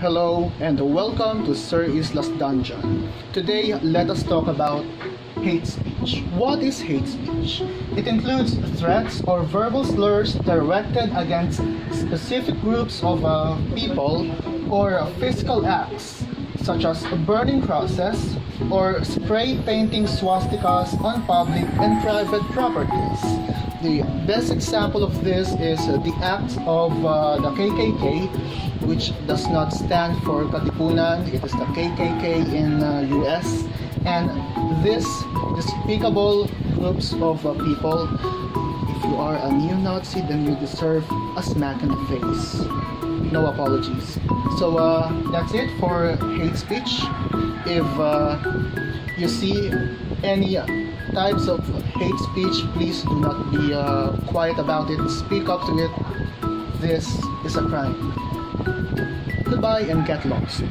Hello and welcome to Sir Islas Dungeon. Today, let us talk about hate speech. What is hate speech? It includes threats or verbal slurs directed against specific groups of uh, people or physical acts such as burning crosses or spray painting swastikas on public and private properties. The best example of this is uh, the act of uh, the KKK, which does not stand for Katipunan, it is the KKK in uh, US. And this despicable groups of uh, people, if you are a neo-Nazi, then you deserve a smack in the face. No apologies. So uh, that's it for hate speech. If uh, you see any types of hate speech, please do not be uh, quiet about it. Speak up to it. This is a crime. Goodbye and get lost.